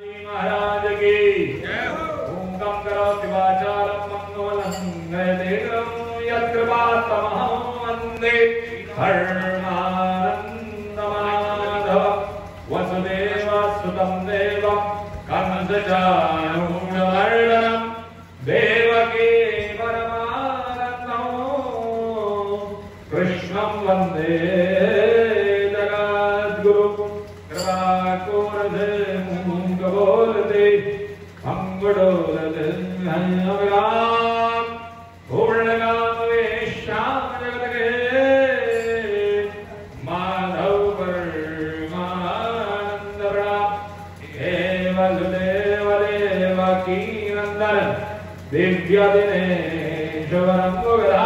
महाराज की। ओम गम करोति वाचालं मंगलं नयतेन्द्रं यत्कृपात्तमहं वंदे धर्मानन्दमाधव वसुदेवसुतं देवं। कंसचाणूरमर्दनं देवकी परमानन्दं। कृष्णं वंदे அம்படோரதே அம்படோரது அபிராம் பூர்ணகாமவேஷாம் ஜகதகே மாதவ் பரமானந்தபிராம் கேவலுதேவ தேவ கீரந்தரன் திவ்யதினேஷவரம் புகரா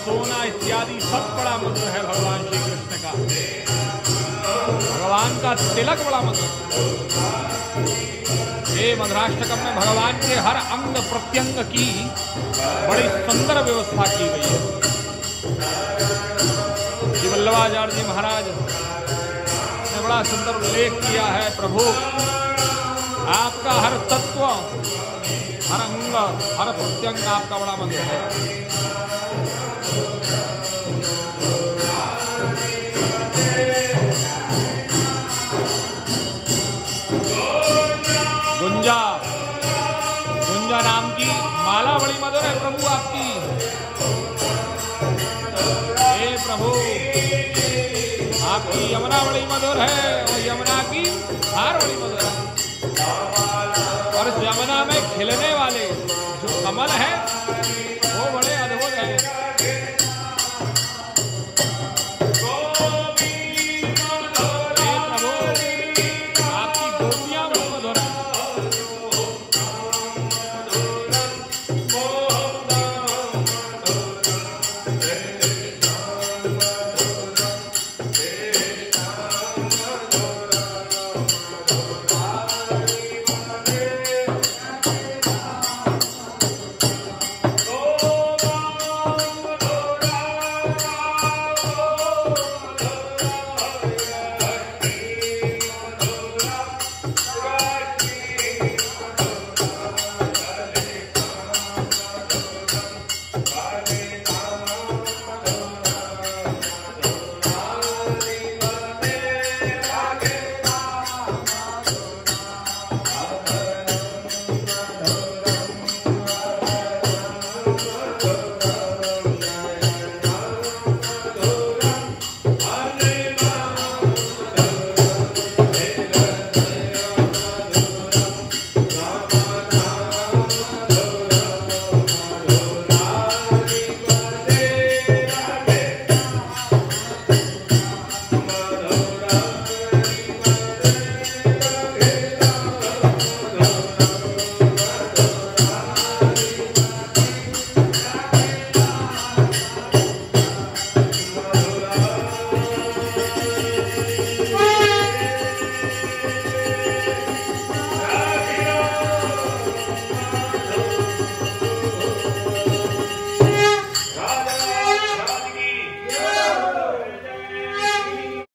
सोना इत्यादि सब बड़ा मंत्र है भगवान श्री कृष्ण का। भगवान का तिलक बड़ा मंत्र ये मधुराष्टकम में भगवान के हर अंग प्रत्यंग की बड़ी सुंदर व्यवस्था की गई है। श्री वल्लभाचार्य जी महाराज ने बड़ा सुंदर उल्लेख किया है, प्रभु, आपका हर तत्व, हर अंग, हर प्रत्यंग आपका बड़ा मंत्र है। है और यमुना की हार बड़ी मधुर और इस यमुना में खिलने वाले जो कमल है, वो बड़े